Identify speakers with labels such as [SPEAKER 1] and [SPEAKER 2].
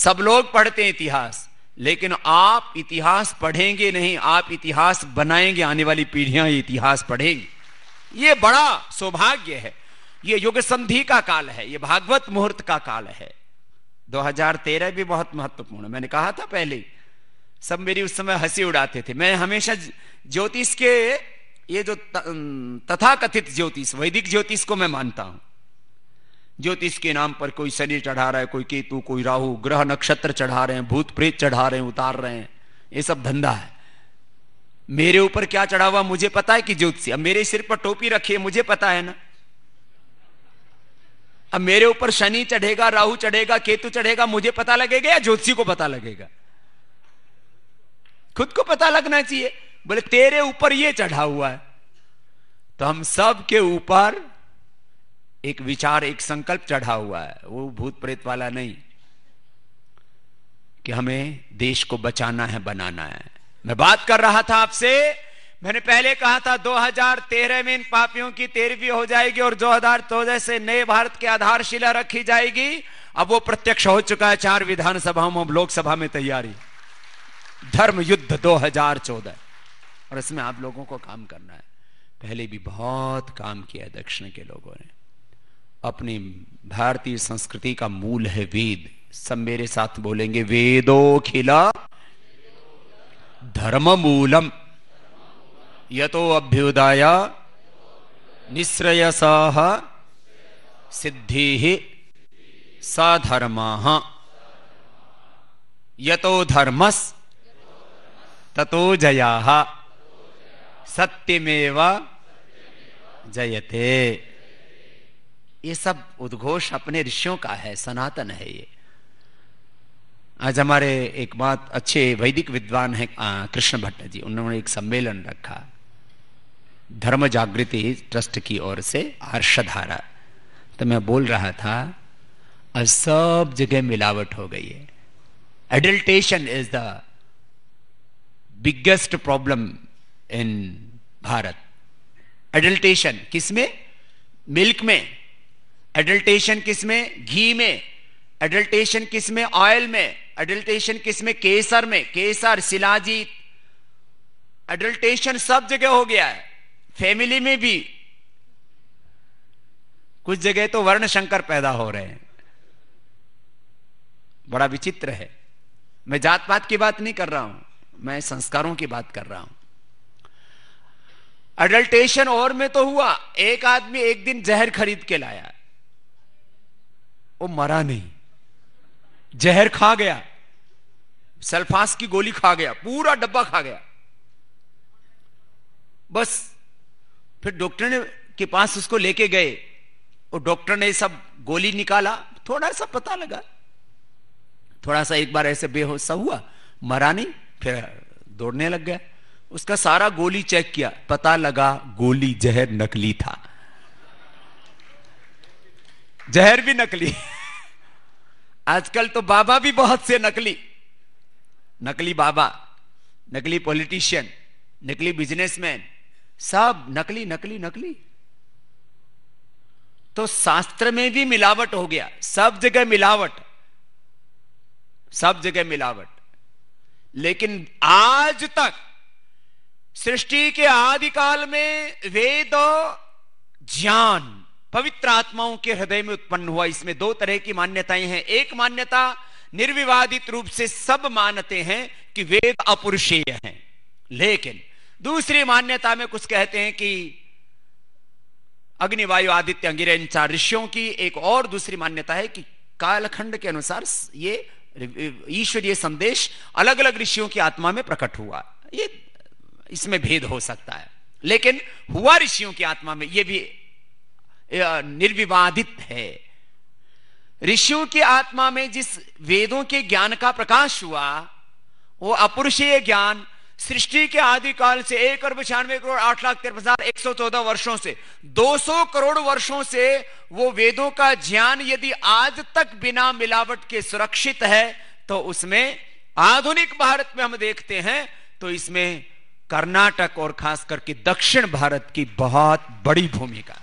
[SPEAKER 1] सब लोग पढ़ते हैं इतिहास, लेकिन आप इतिहास पढ़ेंगे नहीं, आप इतिहास बनाएँगे, आने वाली पीढ़ियाँ इतिहास पढ़ेंगी। ये बड़ा सौभाग्य है। ये युग संधि का काल है, ये भागवत मुहूर्त का काल है। 2013 भी बहुत महत्वपूर्ण। मैंने कहा था पहले सब मेरी उस समय हँसी उड़ाते थे। मैं हमेशा ज्योतिष के, ये जो तथा कथित ज्योतिष, वैदिक ज्योतिष को मैं मानता हूँ। ज्योतिष के नाम पर कोई शनि चढ़ा रहा है, कोई केतु, कोई राहु, ग्रह नक्षत्र चढ़ा रहे हैं, भूत प्रेत चढ़ा रहे हैं, उतार रहे हैं। ये सब धंधा है। मेरे ऊपर क्या चढ़ा हुआ मुझे पता है कि ज्योतिषी, अब मेरे सिर पर टोपी रखी है, मुझे पता है ना। अब मेरे ऊपर शनि चढ़ेगा, राहु चढ़ेगा, केतु चढ़ेगा, मुझे पता लगेगा या ज्योतिषी को पता लगेगा? खुद को पता लगना चाहिए। बोले, तेरे ऊपर ये चढ़ा हुआ है। तो हम सब के ऊपर एक विचार, एक संकल्प चढ़ा हुआ है। वो भूत प्रेत वाला नहीं। कि हमें देश को बचाना है, बनाना है। मैं बात कर रहा था आपसे। मैंने पहले कहा था 2013 में इन पापियों की तेरहवीं हो जाएगी और 2014 से नए भारत की आधारशिला रखी जाएगी। अब वो प्रत्यक्ष हो चुका है, चार विधानसभाओं में लोकसभा में तैयारी। धर्म युद्ध 2014 और इसमें आप लोगों को काम करना है। पहले भी बहुत काम किया दक्षिण के लोगों ने। अपनी भारतीय संस्कृति का मूल है वेद। सब मेरे साथ बोलेंगे, वेदो खिला धर्म मूलम यतो अभ्युदय निश्रयस सिद्धि सधर्म। यतो धर्मस, ततो जया, सत्यमेव जयते। ये सब उद्घोष अपने ऋषियों का है, सनातन है ये। आज हमारे एक बात अच्छे वैदिक विद्वान है कृष्ण भट्ट जी, उन्होंने एक सम्मेलन रखा, धर्म जागृति ट्रस्ट की ओर से हर्षधारा तो मैं बोल रहा था, अब सब जगह मिलावट हो गई है। Adulteration is the biggest problem in Bharat adulteration किसमें? मिल्क में। एडल्टेशन किसमें? घी में. एडल्टेशन किसमें? ऑयल में. एडल्टेशन किसमें? केसर में. केसर शिलाजीत एडल्टेशन सब जगह हो गया है. फैमिली में भी. कुछ जगह तो वर्ण शंकर पैदा हो रहे हैं. बड़ा विचित्र है. मैं जात पात की बात नहीं कर रहा हूँ. मैं संस्कारों की बात कर रहा हूँ. अडल्टेशन और में तो हुआ. एक आदमी एक दिन जहर खरीद के लाया. वो मरा नहीं। जहर खा गया, सल्फास की गोली खा गया, पूरा डब्बा खा गया। बस, फिर डॉक्टर ने के पास उसको लेके गए, और डॉक्टर ने सब गोली निकाला, थोड़ा सा पता लगा। थोड़ा सा एक बार ऐसे बेहोश सा हुआ, मरा नहीं, फिर दौड़ने लग गया। उसका सारा गोली चेक किया, पता लगा गोली जहर नकली था। जहर भी नकली। आजकल तो बाबा भी बहुत से नकली। नकली बाबा, नकली पॉलिटिशियन नकली बिजनेसमैन सब नकली नकली नकली। तो शास्त्र में भी मिलावट हो गया। सब जगह मिलावट। सब जगह मिलावट। लेकिन आज तक सृष्टि के आदिकाल में वेद ज्ञान पवित्र आत्माओं के हृदय में उत्पन्न हुआ। इसमें दो तरह की मान्यताएँ हैं। एक मान्यता निर्विवादित रूप से सब मानते हैं कि वेद अपुरुषीय हैं। लेकिन दूसरी मान्यता में कुछ कहते हैं कि अग्निवायु आदित्य अंगिर इन चार ऋषियों की। एक और दूसरी मान्यता है कि कालखंड के अनुसार ये ईश्वरीय संदेश अलग अलग ऋषियों की आत्मा में प्रकट हुआ। ये इसमें भेद हो सकता है। लेकिन हुआ ऋषियों की आत्मा में ये भी निर्विवादित है। ऋषियों की आत्मा में जिस वेदों के ज्ञान का प्रकाश हुआ, वो अपुरुषीय ज्ञान, सृष्टि के आदिकाल से एक अरब छियानवे करोड़ आठ लाख तिरपन हज़ार एक सौ चौदह वर्षों से 200 करोड़ वर्षों से वो वेदों का ज्ञान यदि आज तक बिना मिलावट के सुरक्षित है तो उसमें आधुनिक भारत में हम देखते हैं तो इसमें कर्नाटक और खास करके दक्षिण भारत की बहुत बड़ी भूमिका।